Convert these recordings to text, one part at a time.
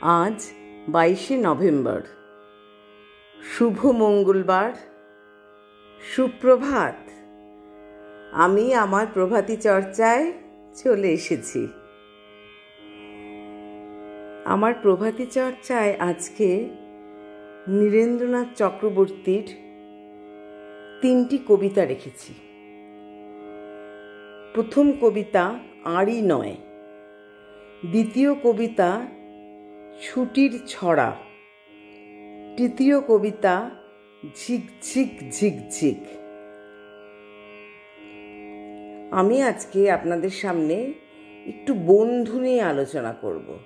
আজ বাইশে নভেম্বর। শুভ মঙ্গলবার। সুপ্রভাত। আমি আমার প্রভাতী চর্চায় চলে এসেছি। আমার প্রভাতী চর্চায় আজকে নীরেন্দ্রনাথ চক্রবর্তীর তিনটি কবিতা রেখেছি। প্রথম কবিতা আড়ি নয়। দ্বিতীয় কবিতা ছুটির ছড়া। তৃতীয় কবিতা ঝিকঝিক ঝিকঝিক আমি আজকে আপনাদের সামনে একটু বন্ধু নিয়ে আলোচনা করব।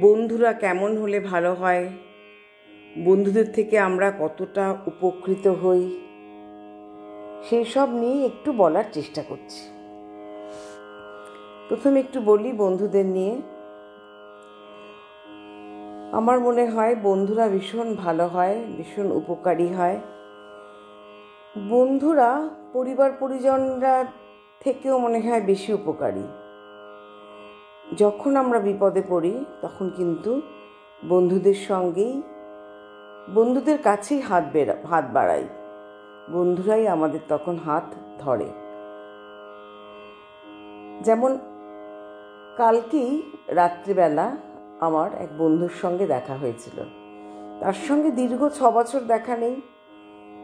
বন্ধুরা কেমন হলে ভালো হয়? বন্ধুদের থেকে আমরা কতটা উপকৃত হই? সেই সব নিয়ে একটু বলার চেষ্টা করছি। প্রথমে একটু বলি বন্ধুদের নিয়ে। আমার মনে হয় বন্ধুরা ভীষণ ভালো হয়, ভীষণ উপকারী হয়। বন্ধুরা, পরিবার পরিজনরা থেকেও মনে হয় বেশি উপকারী। যখন আমরা বিপদে পড়ি, তখন কিন্তু বন্ধুদের সঙ্গেই, বন্ধুদের কাছেই হাত বেড়া হাত বাড়াই। বন্ধুরাই আমাদের তখন হাত ধরে। যেমন কালকেই রাত্রিবেলা আমার এক বন্ধুর সঙ্গে দেখা হয়েছিল। তার সঙ্গে দীর্ঘ ছ বছর দেখা নেই,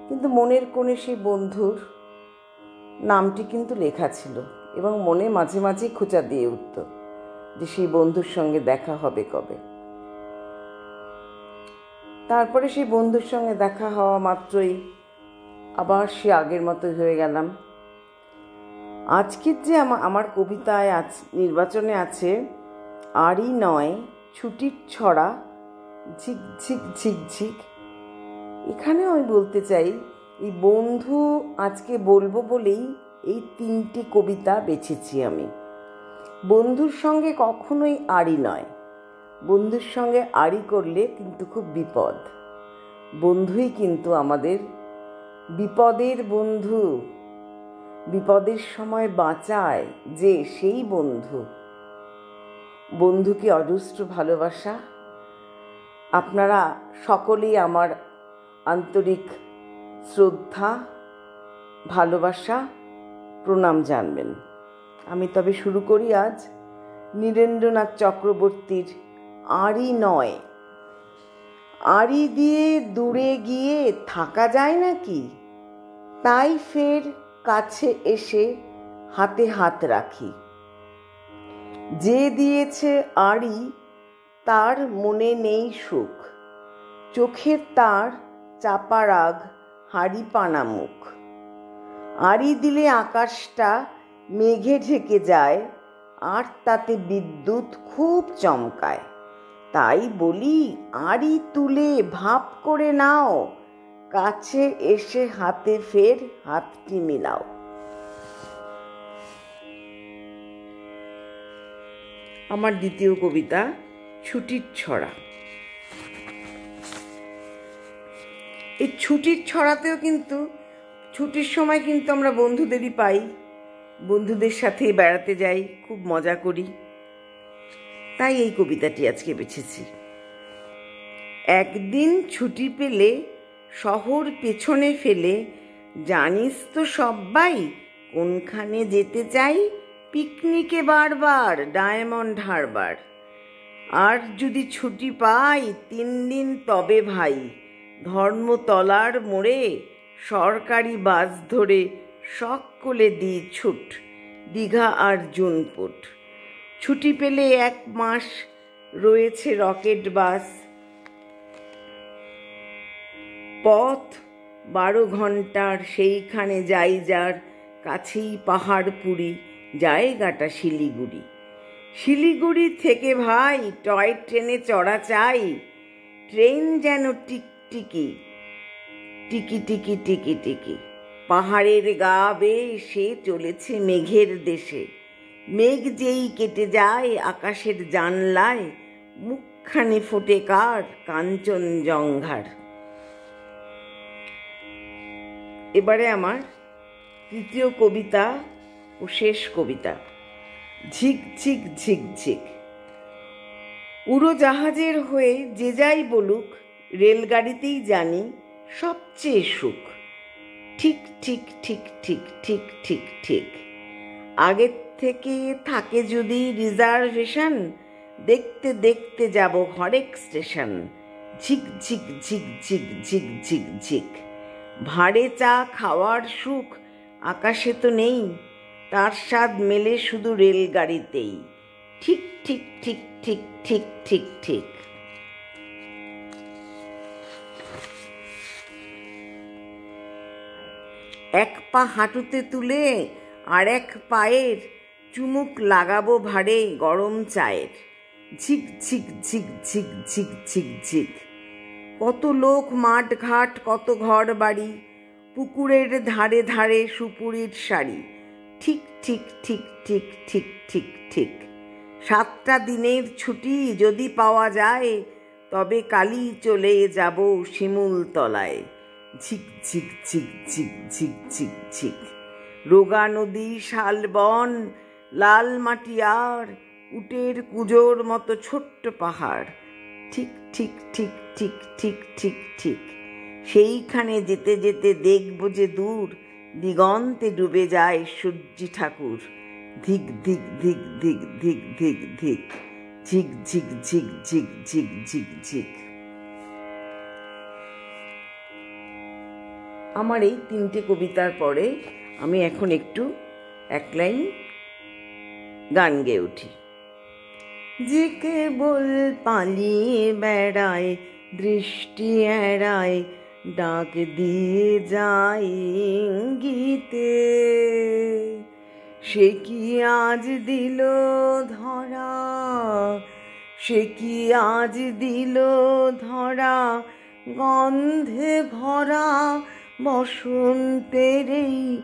কিন্তু মনের কোণে সেই বন্ধুর নামটি কিন্তু লেখা ছিল এবং মনে মাঝে মাঝে খোঁচা দিয়ে উঠত যে সেই বন্ধুর সঙ্গে দেখা হবে কবে। তারপরে সেই বন্ধুর সঙ্গে দেখা হওয়া মাত্রই আবার সে আগের মতো হয়ে গেলাম। আজকের যে আমার কবিতায় আজ নির্বাচনে আছে, আরই নয় ছুটির ছড়া ঝিকঝিক ঝিকঝিক এখানেও আমি বলতে চাই, এই বন্ধু আজকে বলব বলেই এই তিনটি কবিতা বেছেছি আমি। বন্ধুর সঙ্গে কখনোই আড়ি নয়। বন্ধুর সঙ্গে আড়ি করলে কিন্তু খুব বিপদ। বন্ধুই কিন্তু আমাদের বিপদের বন্ধু। বিপদের সময় বাঁচায় যে সেই বন্ধু। বন্ধুকে অজস্র ভালোবাসা। আপনারা সকলেই আমার আন্তরিক শ্রদ্ধা, ভালোবাসা, প্রণাম জানবেন। আমি তবে শুরু করি আজ নীরেন্দ্রনাথ চক্রবর্তীর আড়ি নয়। আড়ি দিয়ে দূরে গিয়ে থাকা যায় নাকি? তাই ফের কাছে এসে হাতে হাত রাখি। যে দিয়েছে আড়ি, তার মনে নেই সুখ। চোখের তার চাপা রাগ হাড়ি পানা মুখ। আড়ি দিলে আকাশটা মেঘে ঢেকে যায়, আর তাতে বিদ্যুৎ খুব চমকায়। তাই বলি, আড়ি তুলে ভাপ করে নাও, কাছে এসে হাতে ফের হাতটি মিলাও। আমার দ্বিতীয় কবিতা, ছুটির ছড়া। এই ছুটির ছড়াতেও কিন্তু, ছুটির সময় কিন্তু আমরা বন্ধুদেরই পাই। বন্ধুদের সাথে বেড়াতে যাই, খুব মজা করি। তাই এই কবিতাটি আজকে বেছেছি। একদিন ছুটি পেলে, শহর পেছনে ফেলে, জানিস তো সব্বাই কোনখানে যেতে চাই? পিকনিকে বারবার, ডায়মন্ড হারবার। আর যদি ছুটি পাই তিন দিন তবে ভাই, ধর্মতলার মোড়ে সরকারি বাস ধরে সকলে দিই ছুট, দীঘা আর জুনপুট। ছুটি পেলে এক মাস রয়েছে রকেট বাস। পথ বারো ঘণ্টার সেইখানে যাই যার কাছেই পাহাড়পুরি। জায়গাটা শিলিগুড়ি। শিলিগুড়ি থেকে ভাই টয় ট্রেনে চড়া চাই। ট্রেন যেন টিকটিকি, টিকি টিকি টিকি টিকি। পাহাড়ের গা বেয়ে সে চলেছে মেঘের দেশে। মেঘ যেই কেটে যায় আকাশের জানলায়, মুখখানে ফোটে কার কাঞ্চন জঙ্ঘার এবারে আমার তৃতীয় কবিতা ও শেষ কবিতা। ঝিকঝিক ঝিকঝিক উড়োজাহাজের হয়ে যে যাই বলুক, রেলগাড়িতেই জানি সবচেয়ে সুখ। ঠিক ঠিক ঠিক ঠিক ঠিক ঠিক ঠিক। আগের থেকে থাকে যদি রিজার্ভেশন, দেখতে দেখতে যাব হরেক স্টেশন। ঝিক ঝিক ঝিক ঝিক ঝিক ঝিক ঝিক। ভাড়ে চা খাওয়ার সুখ আকাশে তো নেই। তার স্বাদ মেলে শুধু রেলগাড়িতেই। ঠিক ঠিক ঠিক ঠিক ঠিক ঠিক ঠিক। এক পা হাঁটুতে তুলে আর এক পায়ের চুমুক লাগাবো ভাড়ে গরম চায়ের। ঝিক ঝিক ঝিক ঝিক ঝিক ঝিক ঝিক। কত লোক মাঠ ঘাট কত ঘর বাড়ি পুকুরের ধারে ধারে সুপুরির শাড়ি। ঠিক ঠিক ঠিক ঠিক ঠিক ঠিক ঠিক সাতটা দিনের ছুটি যদি পাওয়া যায় তবে কালই চলে যাব শিমুল তলায় ঝিক ঝিক ঝিক ঝিক ঝিক ঝিক ঝিক রোগা নদী শালবন লাল মাটি আর উটের কুজোর মতো ছোট্ট পাহাড় ঠিক ঠিক ঠিক ঠিক ঠিক ঠিক ঠিক সেইখানে যেতে যেতে দেখব যে দূর দিগন্তে ডুবে যায় সূর্যি ঠাকুর। ধিক ধিক ধিক ধিক ধিক ধিক ধিক। ঝিক ঝিক ঝিক ঝিক ঝিক ঝিক ঝিক। আমার এই তিনটে কবিতার পরে আমি এখন একটু এক লাইন গান গেয়ে উঠি। যে কেবল পালিয়ে বেড়ায়, দৃষ্টি এড়ায় ডাক দিয়ে যায় গীতে সে কি আজ দিল ধরা? সে কি আজ দিল ধরা? গন্ধে ভরা বসন্তের এই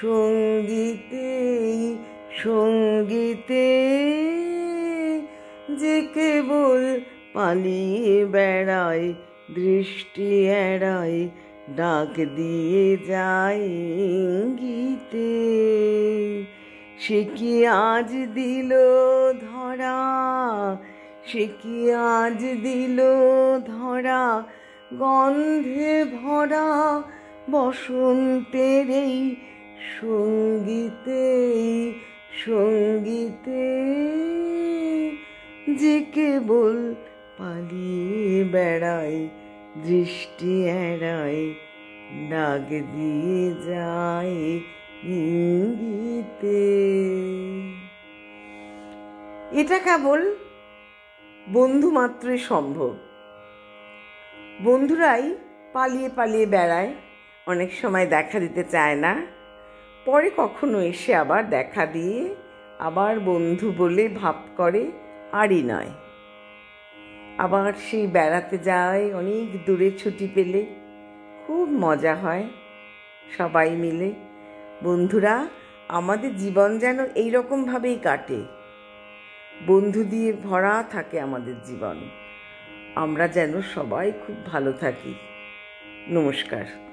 সঙ্গীতেই, সঙ্গীতে যে কেবল পালিয়ে বেড়ায় দৃষ্টি এড়ায় ডাক দিয়ে যায় গীতে সে কি আজ দিল ধরা? সে কি আজ দিল ধরা? গন্ধে ভরা বসন্তের এই সঙ্গীতেই, সঙ্গীতে যে কেবল পালিয়ে বেড়ায় দৃষ্টি এড়ায় ডাক দিয়ে যায় ইঙ্গিতে। এটা কেবল বন্ধু মাত্রই সম্ভব। বন্ধুরাই পালিয়ে পালিয়ে বেড়ায়, অনেক সময় দেখা দিতে চায় না। পরে কখনো এসে আবার দেখা দিয়ে আবার বন্ধু বলে ভাব করে আরই নয়। আবার সেই বেড়াতে যায় অনেক দূরে ছুটি পেলে খুব মজা হয় সবাই মিলে। বন্ধুরা, আমাদের জীবন যেন এই রকমভাবেই কাটে। বন্ধু দিয়ে ভরা থাকে আমাদের জীবন। আমরা যেন সবাই খুব ভালো থাকি। নমস্কার।